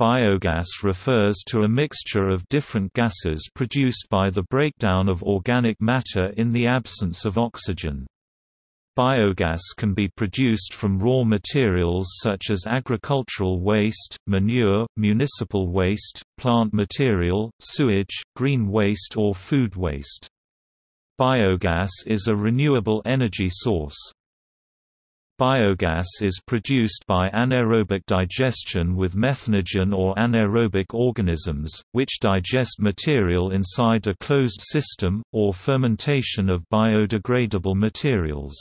Biogas refers to a mixture of different gases produced by the breakdown of organic matter in the absence of oxygen. Biogas can be produced from raw materials such as agricultural waste, manure, municipal waste, plant material, sewage, green waste or food waste. Biogas is a renewable energy source. Biogas is produced by anaerobic digestion with methanogen or anaerobic organisms, which digest material inside a closed system, or fermentation of biodegradable materials.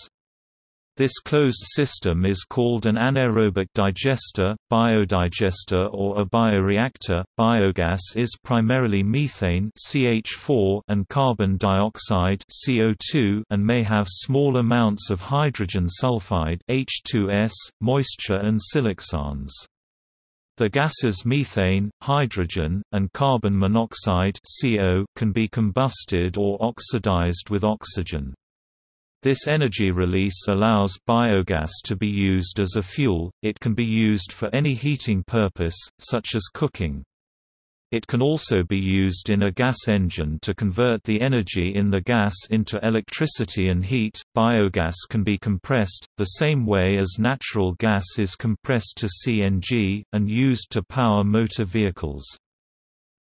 This closed system is called an anaerobic digester, biodigester or a bioreactor. Biogas is primarily methane (CH4) and carbon dioxide (CO2) and may have small amounts of hydrogen sulfide (H2S), moisture and siloxanes. The gases methane, hydrogen, and carbon monoxide (CO) can be combusted or oxidized with oxygen. This energy release allows biogas to be used as a fuel, it can be used for any heating purpose, such as cooking. It can also be used in a gas engine to convert the energy in the gas into electricity and heat. Biogas can be compressed, the same way as natural gas is compressed to CNG, and used to power motor vehicles.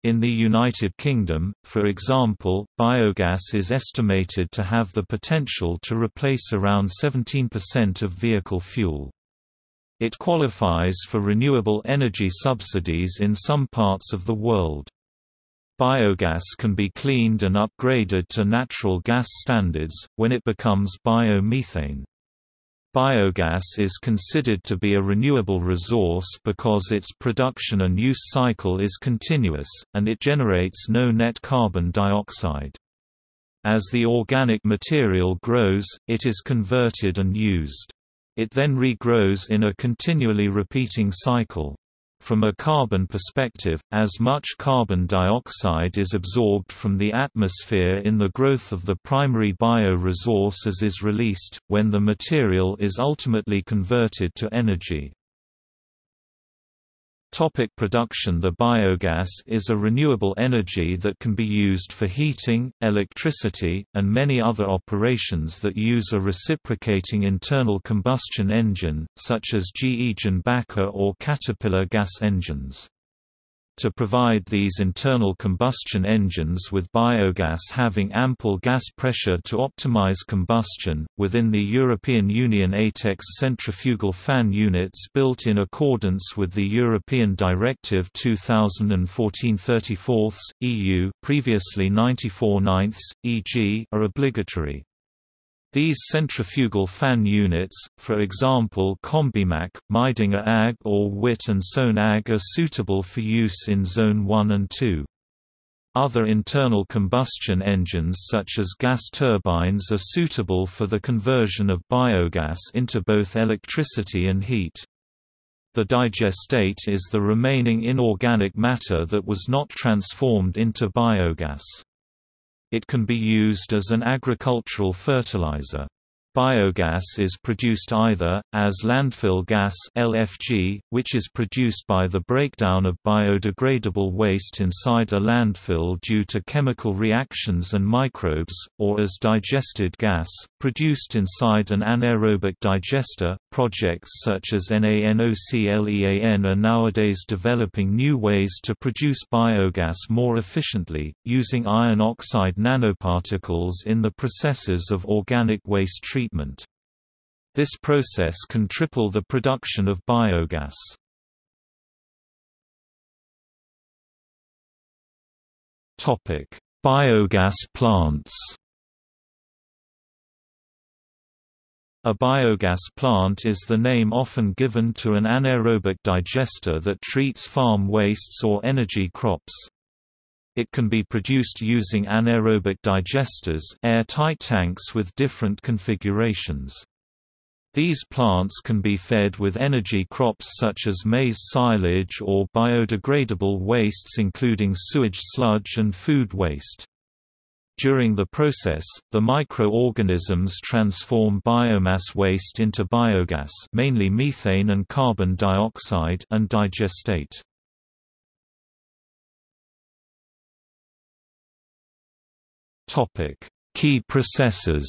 In the United Kingdom, for example, biogas is estimated to have the potential to replace around 17% of vehicle fuel. It qualifies for renewable energy subsidies in some parts of the world. Biogas can be cleaned and upgraded to natural gas standards, when it becomes biomethane. Biogas is considered to be a renewable resource because its production and use cycle is continuous, and it generates no net carbon dioxide. As the organic material grows, it is converted and used. It then regrows in a continually repeating cycle. From a carbon perspective, as much carbon dioxide is absorbed from the atmosphere in the growth of the primary bioresource as is released, when the material is ultimately converted to energy. Topic production. The biogas is a renewable energy that can be used for heating, electricity, and many other operations that use a reciprocating internal combustion engine, such as GE Jenbacher or Caterpillar gas engines to provide these internal combustion engines with biogas having ample gas pressure to optimize combustion. Within the European Union ATEX centrifugal fan units built in accordance with the European Directive 2014-34 EU, previously 94 9 EG, are obligatory. These centrifugal fan units, for example Combimac, Meidinger AG or Witt and Sohn AG are suitable for use in Zone 1 and 2. Other internal combustion engines such as gas turbines are suitable for the conversion of biogas into both electricity and heat. The digestate is the remaining inorganic matter that was not transformed into biogas. It can be used as an agricultural fertilizer. Biogas is produced either, as landfill gas LFG, which is produced by the breakdown of biodegradable waste inside a landfill due to chemical reactions and microbes, or as digested gas, produced inside an anaerobic digester. Projects such as NANOCLEAN are nowadays developing new ways to produce biogas more efficiently, using iron oxide nanoparticles in the processes of organic waste treatment treatment. This process can triple the production of biogas. Topic: Biogas plants A biogas plant is the name often given to an anaerobic digester that treats farm wastes or energy crops. It can be produced using anaerobic digesters air-tight tanks with different configurations. These plants can be fed with energy crops such as maize silage or biodegradable wastes including sewage sludge and food waste. During the process, the microorganisms transform biomass waste into biogas mainly methane and carbon dioxide and digestate. Topic: Key processes.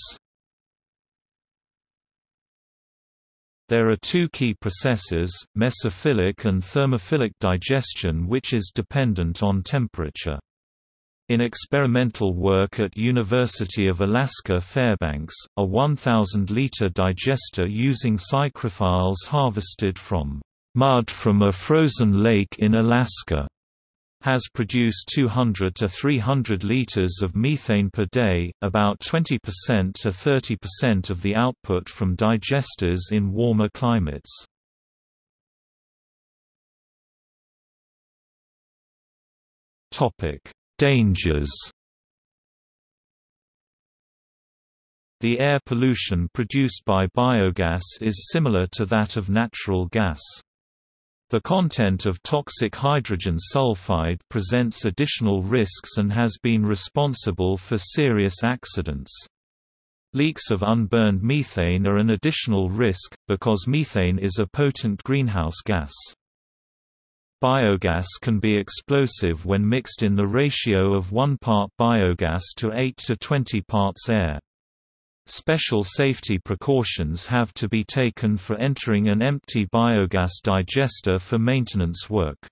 There are two key processes, mesophilic and thermophilic digestion which is dependent on temperature. In experimental work at University of Alaska Fairbanks, a 1,000-liter digester using psychrophiles harvested from mud from a frozen lake in Alaska has produced 200 to 300 liters of methane per day, about 20% to 30% of the output from digesters in warmer climates. Topic: Dangers. The air pollution produced by biogas is similar to that of natural gas. The content of toxic hydrogen sulfide presents additional risks and has been responsible for serious accidents. Leaks of unburned methane are an additional risk, because methane is a potent greenhouse gas. Biogas can be explosive when mixed in the ratio of 1 part biogas to 8 to 20 parts air. Special safety precautions have to be taken for entering an empty biogas digester for maintenance work.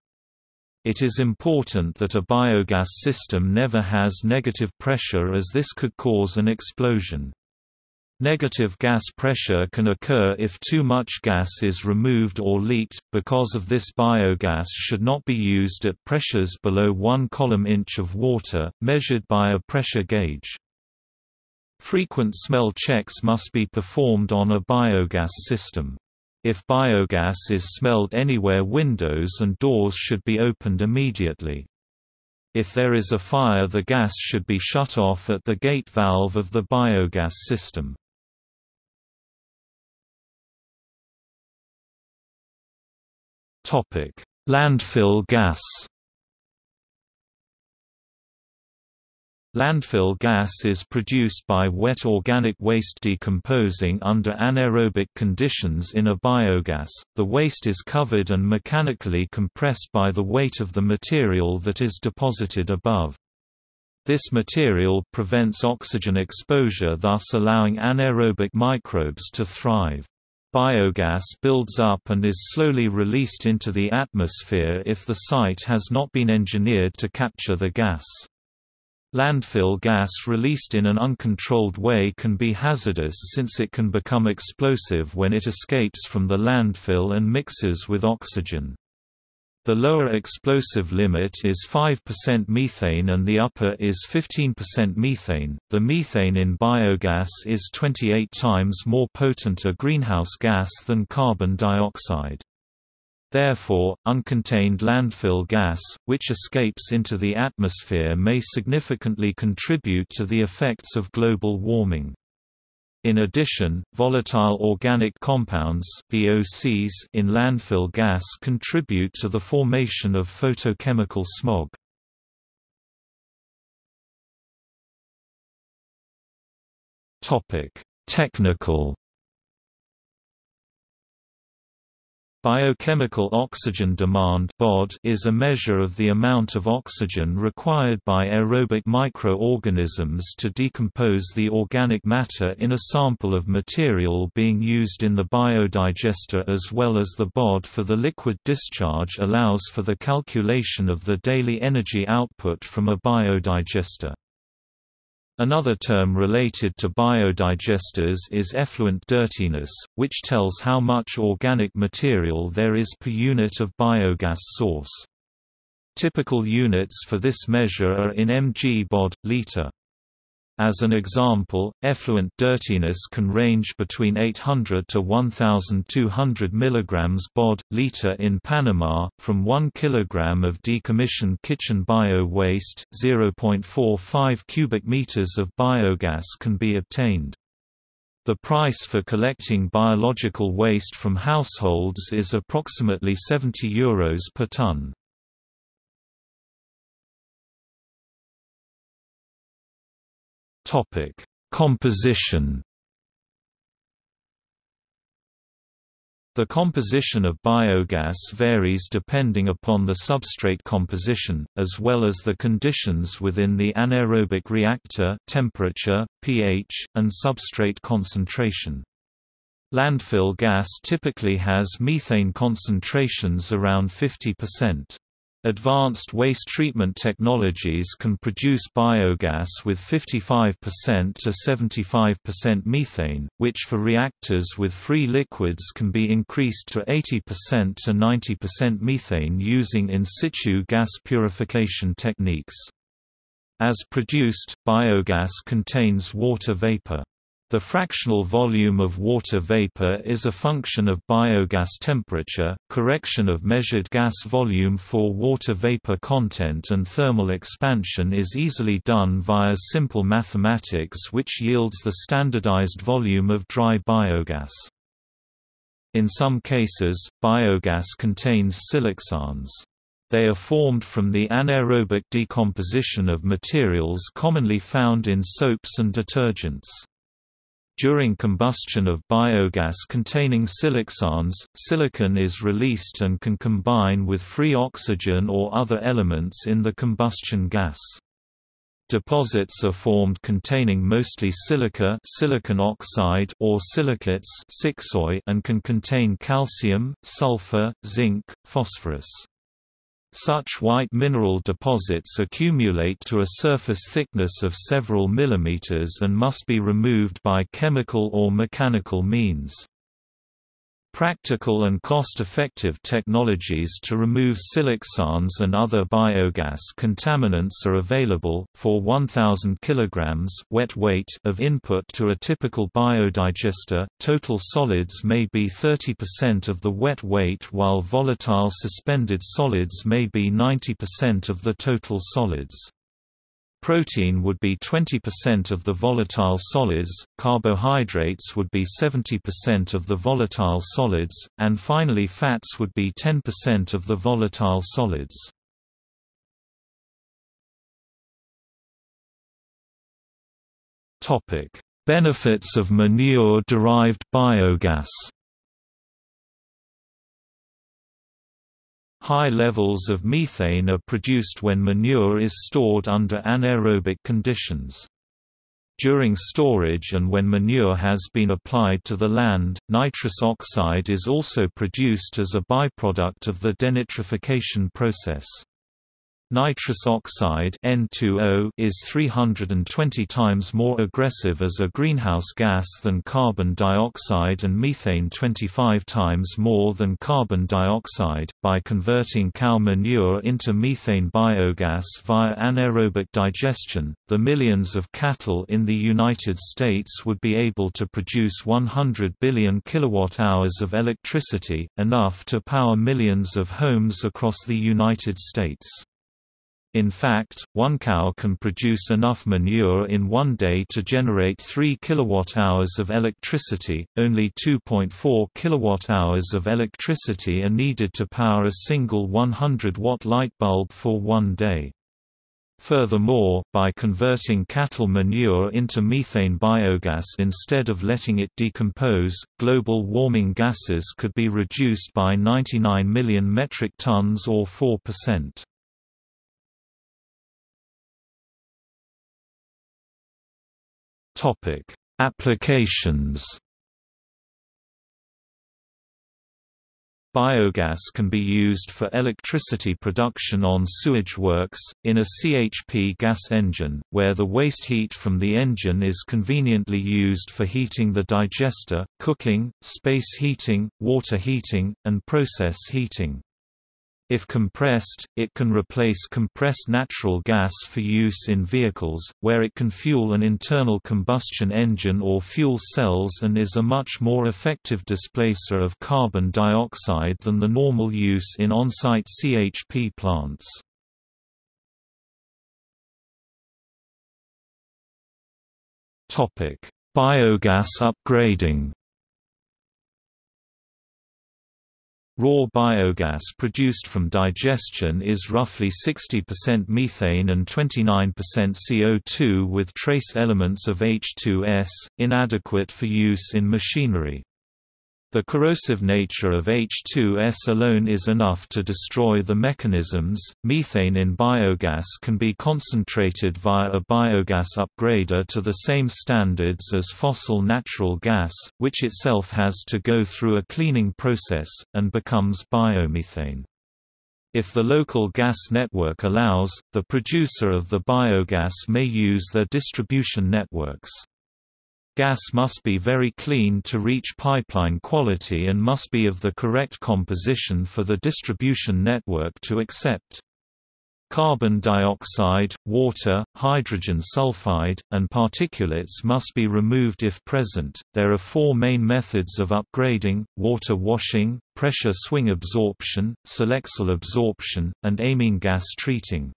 It is important that a biogas system never has negative pressure as this could cause an explosion. Negative gas pressure can occur if too much gas is removed or leaked, because of this biogas should not be used at pressures below 1 column inch of water, measured by a pressure gauge. Frequent smell checks must be performed on a biogas system. If biogas is smelled anywhere windows and doors should be opened immediately. If there is a fire the gas should be shut off at the gate valve of the biogas system. Landfill gas Landfill gas is produced by wet organic waste decomposing under anaerobic conditions in a biogas. The waste is covered and mechanically compressed by the weight of the material that is deposited above. This material prevents oxygen exposure thus allowing anaerobic microbes to thrive. Biogas builds up and is slowly released into the atmosphere if the site has not been engineered to capture the gas. Landfill gas released in an uncontrolled way can be hazardous since it can become explosive when it escapes from the landfill and mixes with oxygen. The lower explosive limit is 5% methane and the upper is 15% methane. The methane in biogas is 28 times more potent a greenhouse gas than carbon dioxide. Therefore, uncontained landfill gas, which escapes into the atmosphere may significantly contribute to the effects of global warming. In addition, volatile organic compounds VOCs in landfill gas contribute to the formation of photochemical smog. Technical Biochemical oxygen demand is a measure of the amount of oxygen required by aerobic microorganisms to decompose the organic matter in a sample of material being used in the biodigester as well as the BOD for the liquid discharge allows for the calculation of the daily energy output from a biodigester. Another term related to biodigesters is effluent dirtiness, which tells how much organic material there is per unit of biogas source. Typical units for this measure are in mg bod, liter. As an example, effluent dirtiness can range between 800 to 1,200 mg bod, liter in Panama, from 1 kg of decommissioned kitchen bio-waste, 0.45 cubic meters of biogas can be obtained. The price for collecting biological waste from households is approximately 70 euros per ton. Topic: Composition. The composition of biogas varies depending upon the substrate composition, as well as the conditions within the anaerobic reactor temperature, pH, and substrate concentration. Landfill gas typically has methane concentrations around 50%. Advanced waste treatment technologies can produce biogas with 55% to 75% methane, which for reactors with free liquids can be increased to 80% to 90% methane using in situ gas purification techniques. As produced, biogas contains water vapor. The fractional volume of water vapor is a function of biogas temperature. Correction of measured gas volume for water vapor content and thermal expansion is easily done via simple mathematics which yields the standardized volume of dry biogas. In some cases, biogas contains siloxanes. They are formed from the anaerobic decomposition of materials commonly found in soaps and detergents. During combustion of biogas containing siloxanes, silicon is released and can combine with free oxygen or other elements in the combustion gas. Deposits are formed containing mostly silica silicon oxide or silicates and can contain calcium, sulfur, zinc, phosphorus. Such white mineral deposits accumulate to a surface thickness of several millimeters and must be removed by chemical or mechanical means. Practical and cost-effective technologies to remove siloxanes and other biogas contaminants are available. For 1000 kilograms wet weight of input to a typical biodigester, total solids may be 30% of the wet weight while volatile suspended solids may be 90% of the total solids. Protein would be 20% of the volatile solids, carbohydrates would be 70% of the volatile solids, and finally fats would be 10% of the volatile solids. Benefits of manure-derived biogas High levels of methane are produced when manure is stored under anaerobic conditions. During storage and when manure has been applied to the land, nitrous oxide is also produced as a byproduct of the denitrification process. Nitrous oxide N2O is 320 times more aggressive as a greenhouse gas than carbon dioxide and methane 25 times more than carbon dioxide. By converting cow manure into methane biogas via anaerobic digestion, the millions of cattle in the United States would be able to produce 100 billion kilowatt-hours of electricity, enough to power millions of homes across the United States. In fact, one cow can produce enough manure in one day to generate 3 kilowatt-hours of electricity. Only 2.4 kilowatt-hours of electricity are needed to power a single 100-watt light bulb for one day. Furthermore, by converting cattle manure into methane biogas instead of letting it decompose, global warming gases could be reduced by 99 million metric tons or 4%. Topic: Applications. Biogas can be used for electricity production on sewage works, in a CHP gas engine, where the waste heat from the engine is conveniently used for heating the digester, cooking, space heating, water heating, and process heating. If compressed, it can replace compressed natural gas for use in vehicles, where it can fuel an internal combustion engine or fuel cells and is a much more effective displacer of carbon dioxide than the normal use in on-site CHP plants. Biogas upgrading Raw biogas produced from digestion is roughly 60% methane and 29% CO2 with trace elements of H2S, inadequate for use in machinery. The corrosive nature of H2S alone is enough to destroy the mechanisms. Methane in biogas can be concentrated via a biogas upgrader to the same standards as fossil natural gas, which itself has to go through a cleaning process, and becomes biomethane. If the local gas network allows, the producer of the biogas may use their distribution networks. Gas must be very clean to reach pipeline quality and must be of the correct composition for the distribution network to accept. Carbon dioxide, water, hydrogen sulfide, and particulates must be removed if present. There are four main methods of upgrading water washing, pressure swing adsorption, Selexol absorption, and amine gas treating.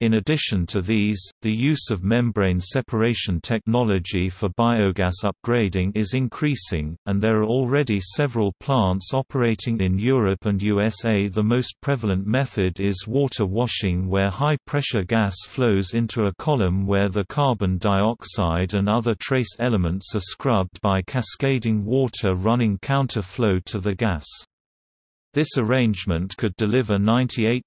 In addition to these, the use of membrane separation technology for biogas upgrading is increasing, and there are already several plants operating in Europe and USA. The most prevalent method is water washing where high-pressure gas flows into a column where the carbon dioxide and other trace elements are scrubbed by cascading water running counter-flow to the gas. This arrangement could deliver 98%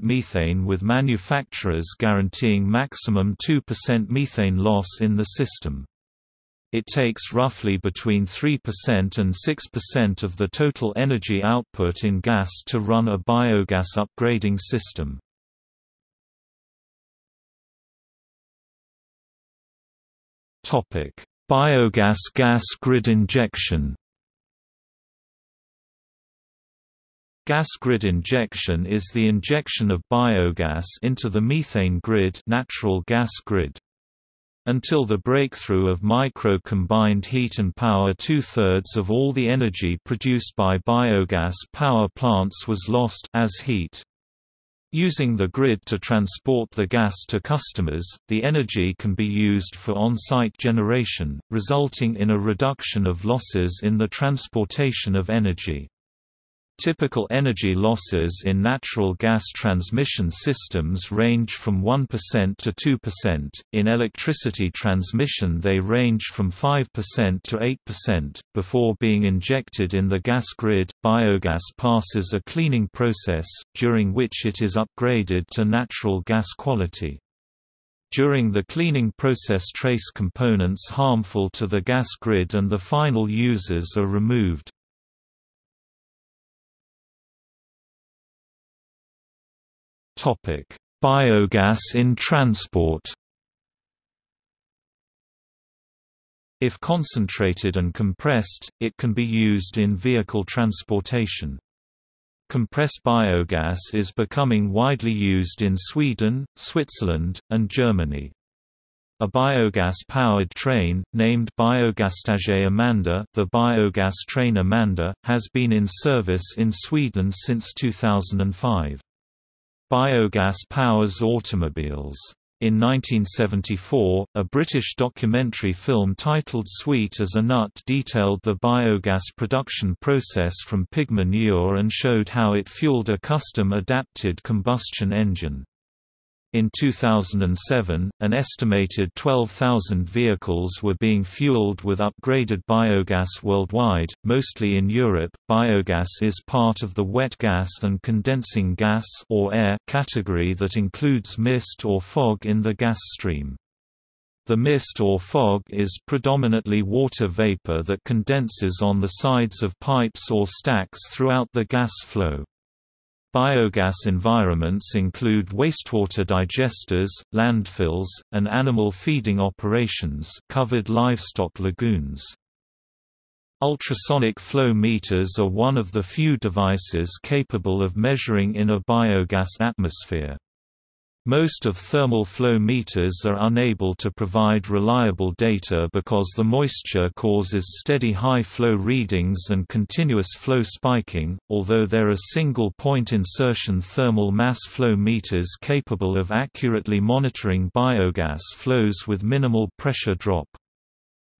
methane with manufacturers guaranteeing maximum 2% methane loss in the system. It takes roughly between 3% and 6% of the total energy output in gas to run a biogas upgrading system. Biogas gas grid injection Gas grid injection is the injection of biogas into the methane grid natural gas grid. Until the breakthrough of micro-combined heat and power two-thirds of all the energy produced by biogas power plants was lost as heat. Using the grid to transport the gas to customers, the energy can be used for on-site generation, resulting in a reduction of losses in the transportation of energy. Typical energy losses in natural gas transmission systems range from 1% to 2%, in electricity transmission they range from 5% to 8%. Before being injected in the gas grid, biogas passes a cleaning process, during which it is upgraded to natural gas quality. During the cleaning process trace components harmful to the gas grid and the final users are removed. Topic: Biogas in transport. If concentrated and compressed, it can be used in vehicle transportation. Compressed biogas is becoming widely used in Sweden, Switzerland, and Germany. A biogas-powered train, named Biogastage Amanda the biogas train Amanda, has been in service in Sweden since 2005. Biogas powers automobiles. In 1974, a British documentary film titled Sweet as a Nut detailed the biogas production process from pig manure and showed how it fueled a custom-adapted combustion engine. In 2007, an estimated 12,000 vehicles were being fueled with upgraded biogas worldwide, mostly in Europe. Biogas is part of the wet gas and condensing gas or air category that includes mist or fog in the gas stream. The mist or fog is predominantly water vapor that condenses on the sides of pipes or stacks throughout the gas flow. Biogas environments include wastewater digesters, landfills, and animal feeding operations covered livestock lagoons. Ultrasonic flow meters are one of the few devices capable of measuring in a biogas atmosphere. Most of thermal flow meters are unable to provide reliable data because the moisture causes steady high flow readings and continuous flow spiking, although there are single-point insertion thermal mass flow meters capable of accurately monitoring biogas flows with minimal pressure drop.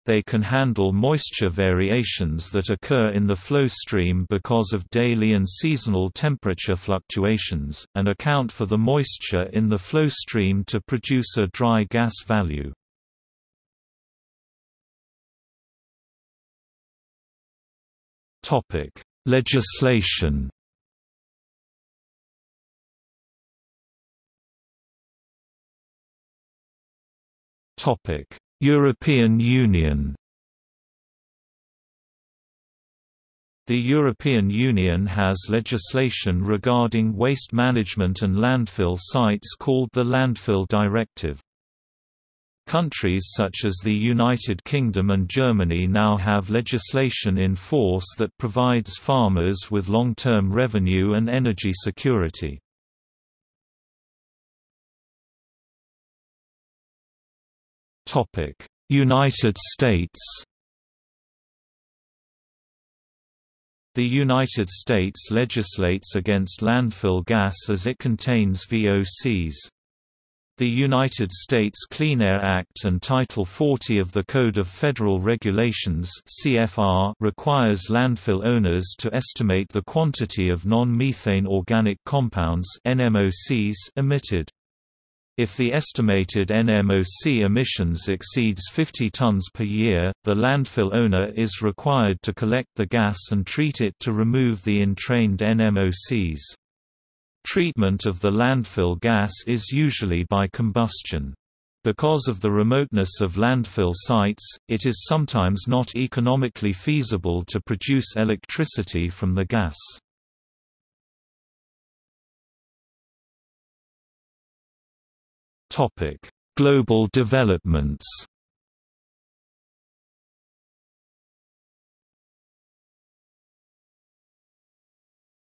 They can handle moisture variations that occur in the flow stream because of daily and seasonal temperature fluctuations, and account for the moisture in the flow stream to produce a dry gas value. Legislation European Union The European Union has legislation regarding waste management and landfill sites called the Landfill Directive. Countries such as the United Kingdom and Germany now have legislation in force that provides farmers with long-term revenue and energy security. United States The United States legislates against landfill gas as it contains VOCs. The United States Clean Air Act and Title 40 of the Code of Federal Regulations CFR requires landfill owners to estimate the quantity of non-methane organic compounds NMOCs emitted. If the estimated NMOC emissions exceeds 50 tons per year, the landfill owner is required to collect the gas and treat it to remove the entrained NMOCs. Treatment of the landfill gas is usually by combustion. Because of the remoteness of landfill sites, it is sometimes not economically feasible to produce electricity from the gas. Topic: Global developments.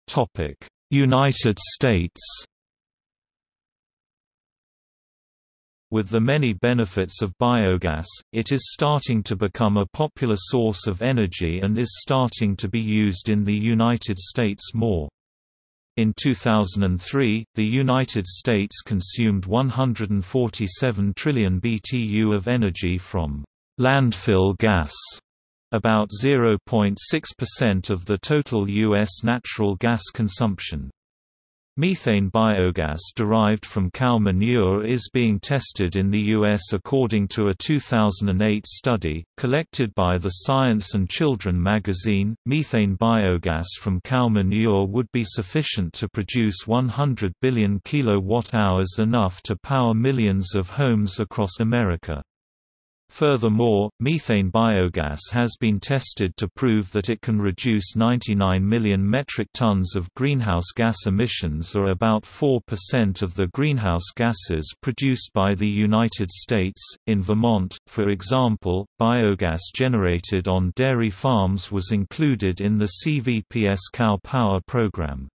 Topic: United States. With the many benefits of biogas, it is starting to become a popular source of energy and is starting to be used in the United States more. In 2003, the United States consumed 147 trillion BTU of energy from landfill gas, about 0.6% of the total U.S. natural gas consumption. Methane biogas derived from cow manure is being tested in the U.S. according to a 2008 study, collected by the Science and Children magazine. Methane biogas from cow manure would be sufficient to produce 100 billion kilowatt-hours enough to power millions of homes across America. Furthermore, methane biogas has been tested to prove that it can reduce 99 million metric tons of greenhouse gas emissions or about 4% of the greenhouse gases produced by the United States. In Vermont, for example, biogas generated on dairy farms was included in the CVPS Cow Power program.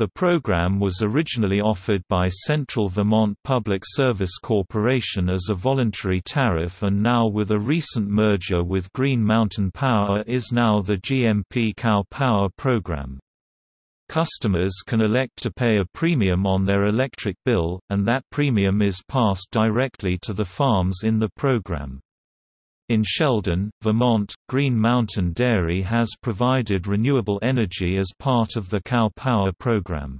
The program was originally offered by Central Vermont Public Service Corporation as a voluntary tariff and now with a recent merger with Green Mountain Power is now the GMP Cow Power program. Customers can elect to pay a premium on their electric bill, and that premium is passed directly to the farms in the program. In Sheldon, Vermont, Green Mountain Dairy has provided renewable energy as part of the Cow Power program.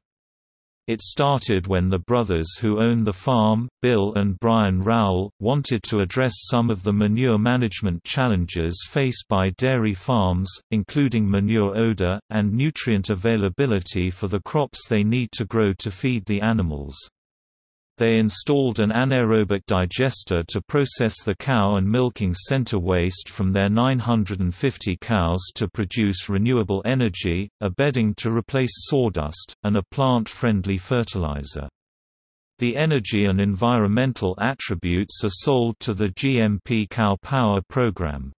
It started when the brothers who own the farm, Bill and Brian Rowell, wanted to address some of the manure management challenges faced by dairy farms, including manure odor, and nutrient availability for the crops they need to grow to feed the animals. They installed an anaerobic digester to process the cow and milking center waste from their 950 cows to produce renewable energy, a bedding to replace sawdust, and a plant-friendly fertilizer. The energy and environmental attributes are sold to the GMP Cow Power program.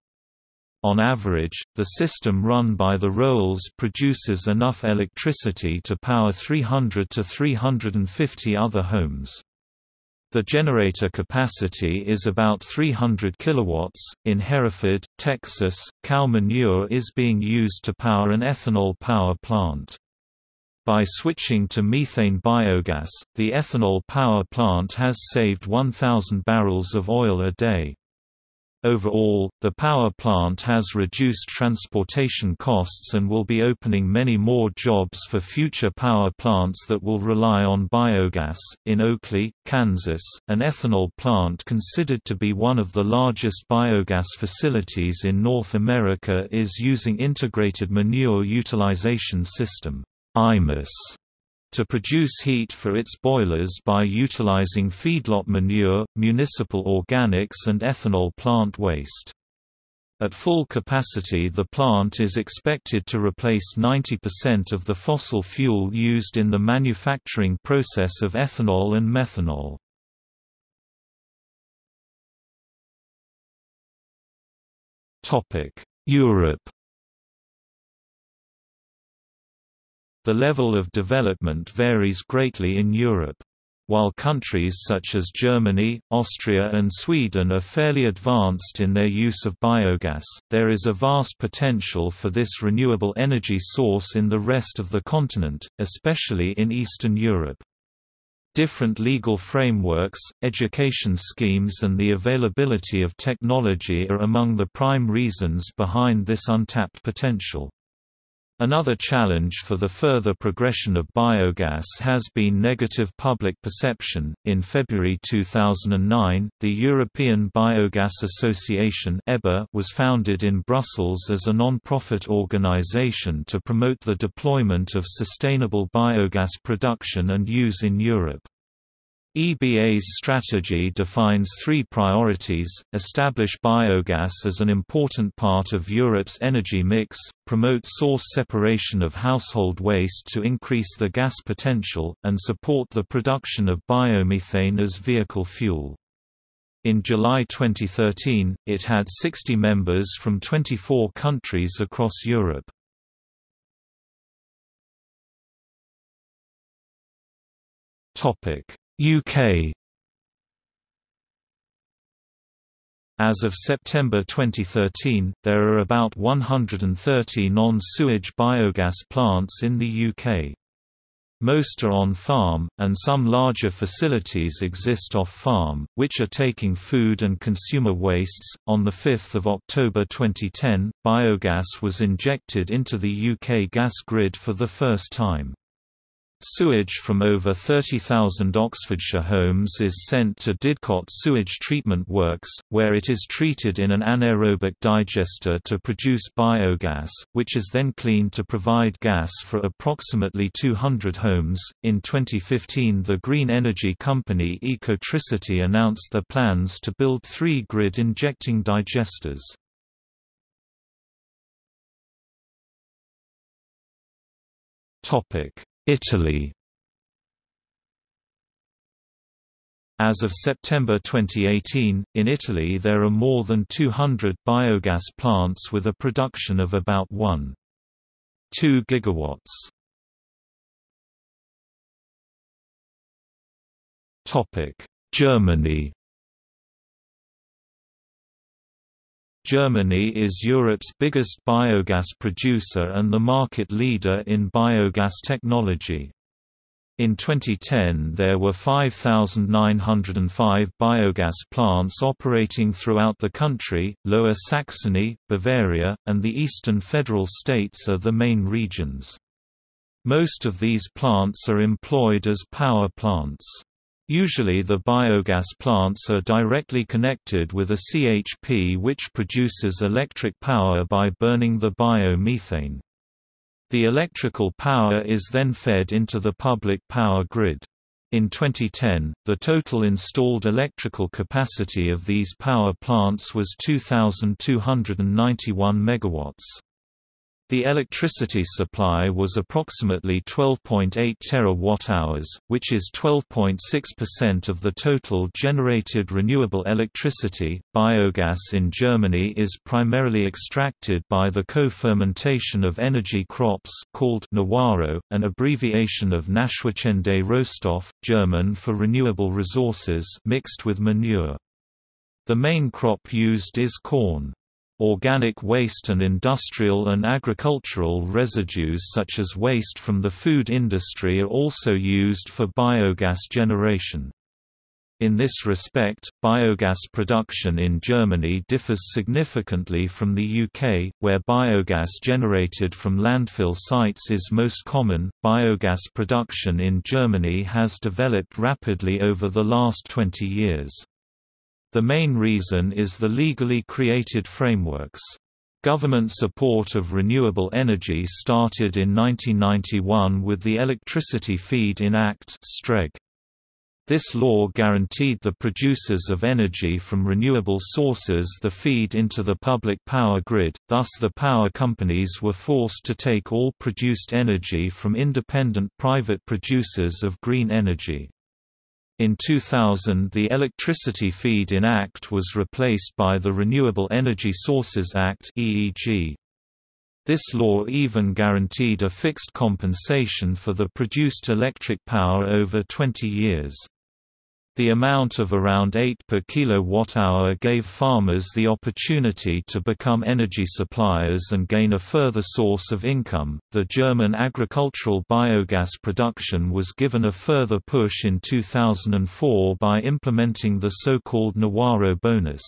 On average, the system run by the Rowells produces enough electricity to power 300 to 350 other homes. The generator capacity is about 300 kilowatts. In Hereford, Texas, cow manure is being used to power an ethanol power plant. By switching to methane biogas, the ethanol power plant has saved 1,000 barrels of oil a day. Overall, the power plant has reduced transportation costs and will be opening many more jobs for future power plants that will rely on biogas. In Oakley, Kansas, an ethanol plant considered to be one of the largest biogas facilities in North America is using Integrated Manure Utilization System (IMUS) to produce heat for its boilers by utilizing feedlot manure, municipal organics and ethanol plant waste. At full capacity the plant is expected to replace 90% of the fossil fuel used in the manufacturing process of ethanol and methanol. Europe The level of development varies greatly in Europe. While countries such as Germany, Austria and Sweden are fairly advanced in their use of biogas, there is a vast potential for this renewable energy source in the rest of the continent, especially in Eastern Europe. Different legal frameworks, education schemes and the availability of technology are among the prime reasons behind this untapped potential. Another challenge for the further progression of biogas has been negative public perception. In February 2009, the European Biogas Association (EBA) was founded in Brussels as a non-profit organization to promote the deployment of sustainable biogas production and use in Europe. EBA's strategy defines three priorities, establish biogas as an important part of Europe's energy mix, promote source separation of household waste to increase the gas potential, and support the production of biomethane as vehicle fuel. In July 2013, it had 60 members from 24 countries across Europe. Topic UK As of September 2013, there are about 130 non-sewage biogas plants in the UK. Most are on-farm, and some larger facilities exist off-farm, which are taking food and consumer wastes. On 5 October 2010, biogas was injected into the UK gas grid for the first time. Sewage from over 30,000 Oxfordshire homes is sent to Didcot Sewage Treatment Works, where it is treated in an anaerobic digester to produce biogas, which is then cleaned to provide gas for approximately 200 homes. In 2015, the green energy company Ecotricity announced their plans to build three grid injecting digesters. Topic Italy. As of September 2018, in Italy there are more than 200 biogas plants with a production of about 1.2 gigawatts. Topic: Germany Germany is Europe's biggest biogas producer and the market leader in biogas technology. In 2010 there were 5,905 biogas plants operating throughout the country, Lower Saxony, Bavaria, and the eastern federal states are the main regions. Most of these plants are employed as power plants. Usually the biogas plants are directly connected with a CHP which produces electric power by burning the biomethane. The electrical power is then fed into the public power grid. In 2010, the total installed electrical capacity of these power plants was 2,291 megawatts. The electricity supply was approximately 12.8 terawatt-hours, which is 12.6% of the total generated renewable electricity. Biogas in Germany is primarily extracted by the co-fermentation of energy crops called Nawaro, an abbreviation of Nachwachsende Rohstoff, German for renewable resources, mixed with manure. The main crop used is corn. Organic waste and industrial and agricultural residues such as waste from the food industry are also used for biogas generation. In this respect, biogas production in Germany differs significantly from the UK, where biogas generated from landfill sites is most common. Biogas production in Germany has developed rapidly over the last 20 years. The main reason is the legally created frameworks. Government support of renewable energy started in 1991 with the Electricity Feed-in Act This law guaranteed the producers of energy from renewable sources the feed into the public power grid, thus the power companies were forced to take all produced energy from independent private producers of green energy. In 2000 the Electricity Feed-in Act was replaced by the Renewable Energy Sources Act. This law even guaranteed a fixed compensation for the produced electric power over 20 years. The amount of around 8 per kilowatt-hour gave farmers the opportunity to become energy suppliers and gain a further source of income. The German agricultural biogas production was given a further push in 2004 by implementing the so-called Nawarro bonus.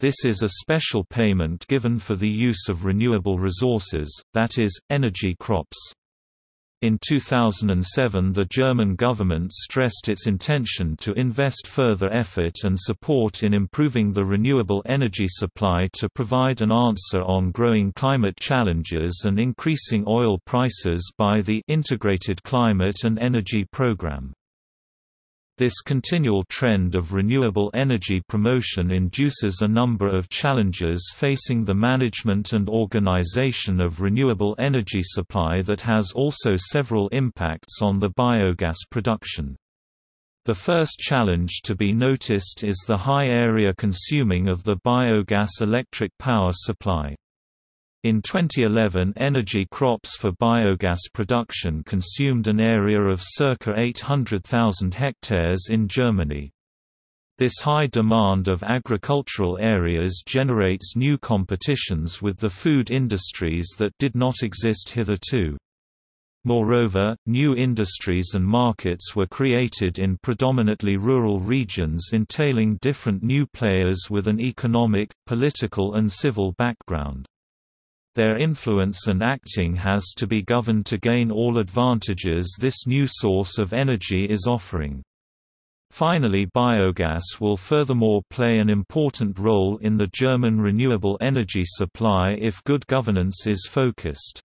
This is a special payment given for the use of renewable resources, that is, energy crops. In 2007 the German government stressed its intention to invest further effort and support in improving the renewable energy supply to provide an answer on growing climate challenges and increasing oil prices by the Integrated Climate and Energy Programme. This continual trend of renewable energy promotion induces a number of challenges facing the management and organization of renewable energy supply that has also several impacts on the biogas production. The first challenge to be noticed is the high area consuming of the biogas electric power supply. In 2011 energy crops for biogas production consumed an area of circa 800,000 hectares in Germany. This high demand of agricultural areas generates new competitions with the food industries that did not exist hitherto. Moreover, new industries and markets were created in predominantly rural regions entailing different new players with an economic, political and civil background. Their influence and acting has to be governed to gain all advantages this new source of energy is offering. Finally biogas will furthermore play an important role in the German renewable energy supply if good governance is focused.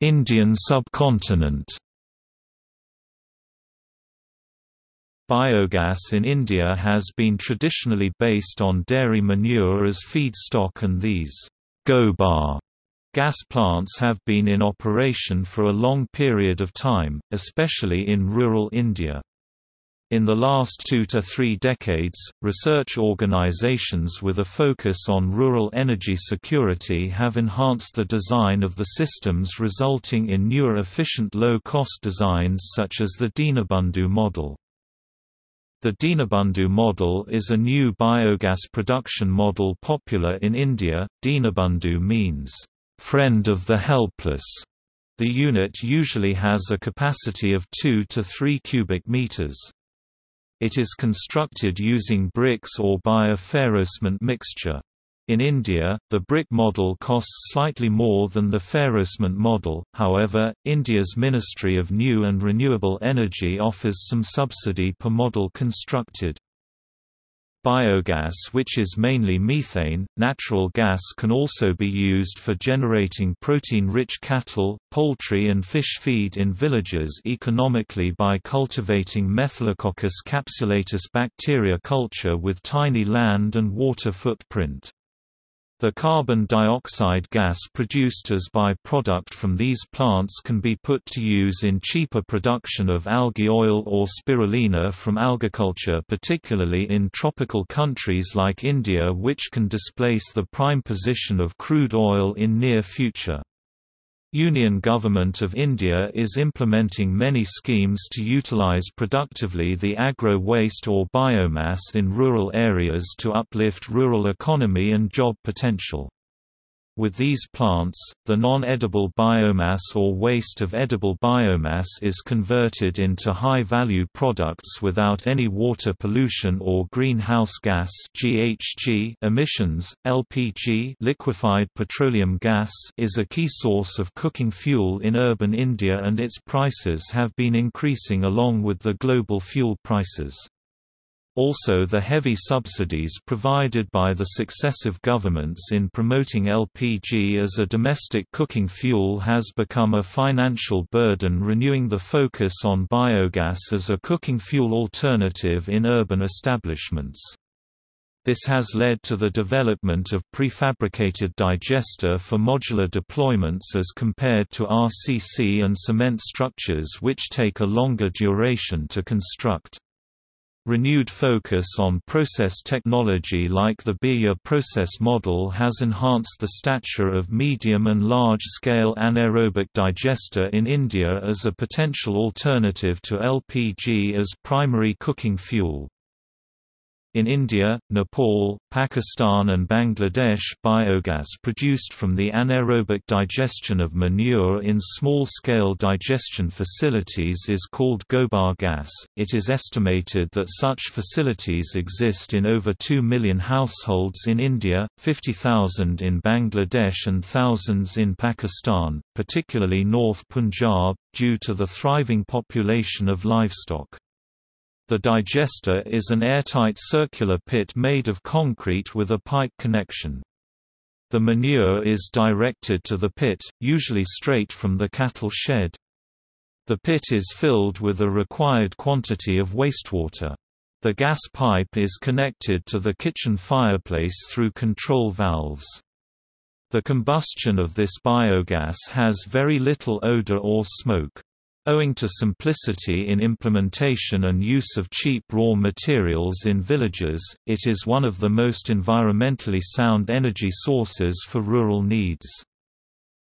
Indian subcontinent Biogas in India has been traditionally based on dairy manure as feedstock and these gobar gas plants have been in operation for a long period of time, especially in rural India. In the last two to three decades, research organizations with a focus on rural energy security have enhanced the design of the systems resulting in newer efficient low-cost designs such as the Dinabandhu model. The Dinabandhu model is a new biogas production model popular in India. Dinabandhu means, friend of the helpless. The unit usually has a capacity of 2 to 3 cubic meters. It is constructed using bricks or by a ferrocement mixture. In India, the brick model costs slightly more than the ferrocement model, however, India's Ministry of New and Renewable Energy offers some subsidy per model constructed. Biogas which is mainly methane, natural gas can also be used for generating protein-rich cattle, poultry and fish feed in villages economically by cultivating Methylococcus capsulatus bacteria culture with tiny land and water footprint. The carbon dioxide gas produced as by-product from these plants can be put to use in cheaper production of algae oil or spirulina from algaculture particularly in tropical countries like India which can displace the prime position of crude oil in near future. Union Government of India is implementing many schemes to utilize productively the agro-waste or biomass in rural areas to uplift rural economy and job potential. With these plants, the non-edible biomass or waste of edible biomass is converted into high-value products without any water pollution or greenhouse gas (GHG) emissions. LPG, liquefied petroleum gas, is a key source of cooking fuel in urban India and its prices have been increasing along with the global fuel prices. Also the heavy subsidies provided by the successive governments in promoting LPG as a domestic cooking fuel has become a financial burden renewing the focus on biogas as a cooking fuel alternative in urban establishments. This has led to the development of prefabricated digester for modular deployments as compared to RCC and cement structures which take a longer duration to construct. Renewed focus on process technology like the Biourja process model has enhanced the stature of medium and large-scale anaerobic digester in India as a potential alternative to LPG as primary cooking fuel. In India, Nepal, Pakistan and Bangladesh biogas produced from the anaerobic digestion of manure in small-scale digestion facilities is called gobar gas. It is estimated that such facilities exist in over 2 million households in India, 50,000 in Bangladesh and thousands in Pakistan, particularly North Punjab, due to the thriving population of livestock. The digester is an airtight circular pit made of concrete with a pipe connection. The manure is directed to the pit, usually straight from the cattle shed. The pit is filled with a required quantity of wastewater. The gas pipe is connected to the kitchen fireplace through control valves. The combustion of this biogas has very little odor or smoke. Owing to simplicity in implementation and use of cheap raw materials in villages, it is one of the most environmentally sound energy sources for rural needs.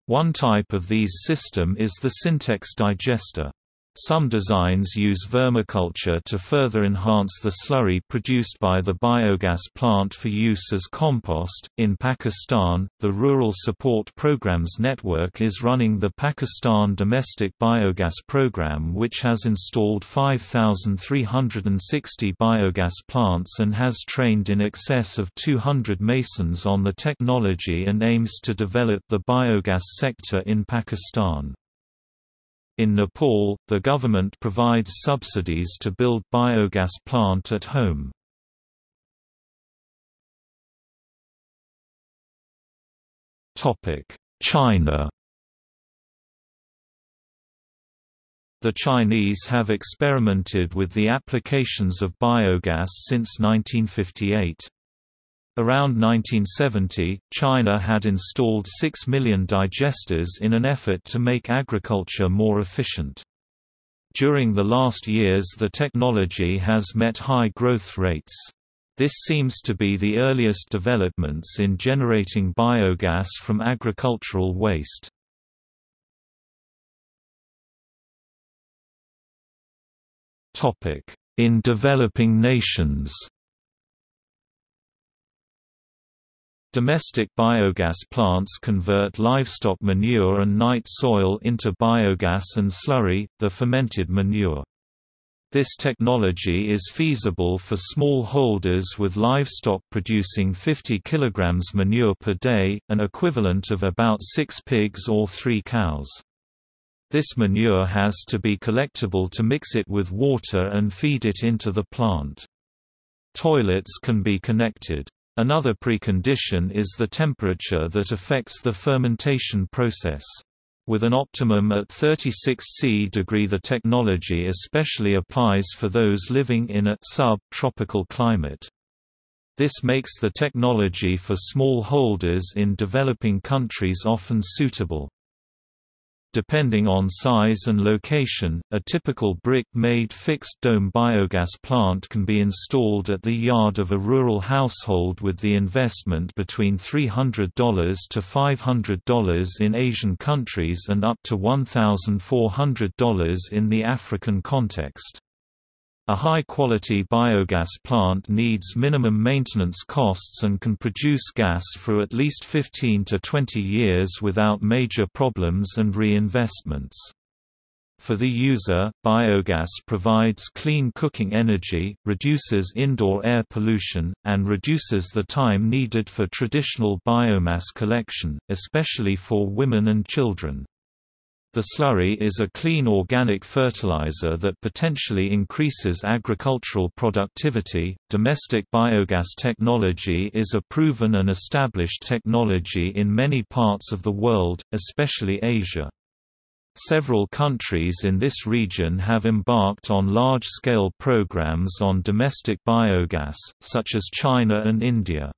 One type of these system is the Sintex digester. Some designs use vermiculture to further enhance the slurry produced by the biogas plant for use as compost. In Pakistan, the Rural Support Programs Network is running the Pakistan Domestic Biogas Program, which has installed 5,360 biogas plants and has trained in excess of 200 masons on the technology and aims to develop the biogas sector in Pakistan. In Nepal, the government provides subsidies to build biogas plant at home. China The Chinese have experimented with the applications of biogas since 1958. Around 1970, China had installed 6 million digesters in an effort to make agriculture more efficient. During the last years the technology has met high growth rates. This seems to be the earliest developments in generating biogas from agricultural waste. In developing nations Domestic biogas plants convert livestock manure and night soil into biogas and slurry, the fermented manure. This technology is feasible for small holders with livestock producing 50 kg manure per day, an equivalent of about 6 pigs or 3 cows. This manure has to be collectible to mix it with water and feed it into the plant. Toilets can be connected. Another precondition is the temperature that affects the fermentation process. With an optimum at 36 C degree the technology especially applies for those living in a sub-tropical climate. This makes the technology for small holders in developing countries often suitable. Depending on size and location, a typical brick-made fixed-dome biogas plant can be installed at the yard of a rural household with the investment between $300 to $500 in Asian countries and up to $1,400 in the African context. A high-quality biogas plant needs minimum maintenance costs and can produce gas for at least 15 to 20 years without major problems and reinvestments. For the user, biogas provides clean cooking energy, reduces indoor air pollution, and reduces the time needed for traditional biomass collection, especially for women and children. The slurry is a clean organic fertilizer that potentially increases agricultural productivity. Domestic biogas technology is a proven and established technology in many parts of the world, especially Asia. Several countries in this region have embarked on large-scale programs on domestic biogas, such as China and India.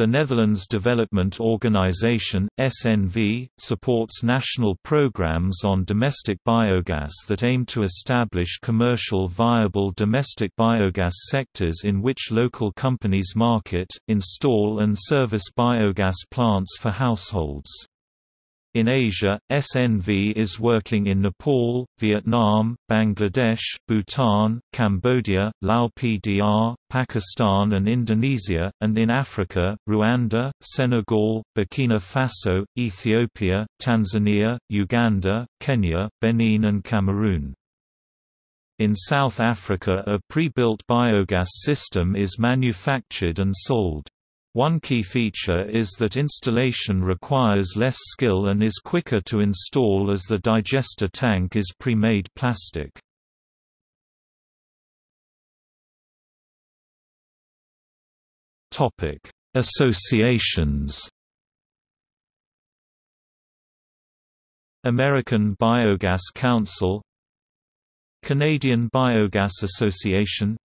The Netherlands Development Organization (SNV) supports national programs on domestic biogas that aim to establish commercial viable domestic biogas sectors in which local companies market, install and service biogas plants for households. In Asia, SNV is working in Nepal, Vietnam, Bangladesh, Bhutan, Cambodia, Lao PDR, Pakistan and Indonesia, and in Africa, Rwanda, Senegal, Burkina Faso, Ethiopia, Tanzania, Uganda, Kenya, Benin and Cameroon. In South Africa a pre-built biogas system is manufactured and sold. One key feature is that installation requires less skill and is quicker to install as the digester tank is pre-made plastic. Topic: Associations American Biogas Council Canadian Biogas Association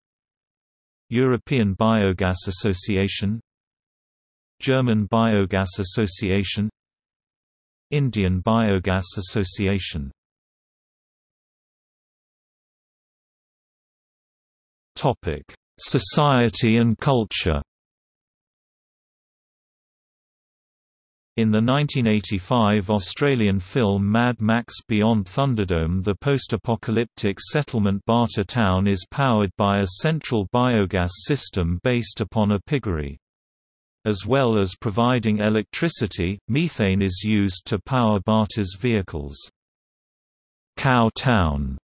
European Biogas Association German Biogas Association Indian Biogas Association Topic: Society and culture In the 1985 Australian film Mad Max Beyond Thunderdome the post-apocalyptic settlement Barter Town is powered by a central biogas system based upon a piggery. As well as providing electricity, methane is used to power Barter's vehicles. Cow Town,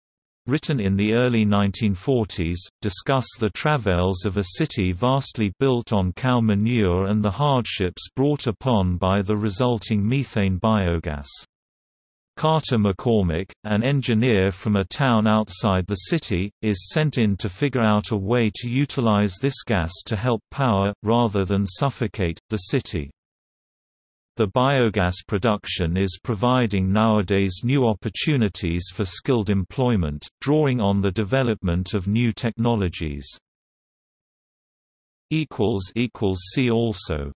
written in the early 1940s, discuss the travails of a city vastly built on cow manure and the hardships brought upon by the resulting methane biogas. Carter McCormick, an engineer from a town outside the city, is sent in to figure out a way to utilize this gas to help power, rather than suffocate, the city. The biogas production is providing nowadays new opportunities for skilled employment, drawing on the development of new technologies. See also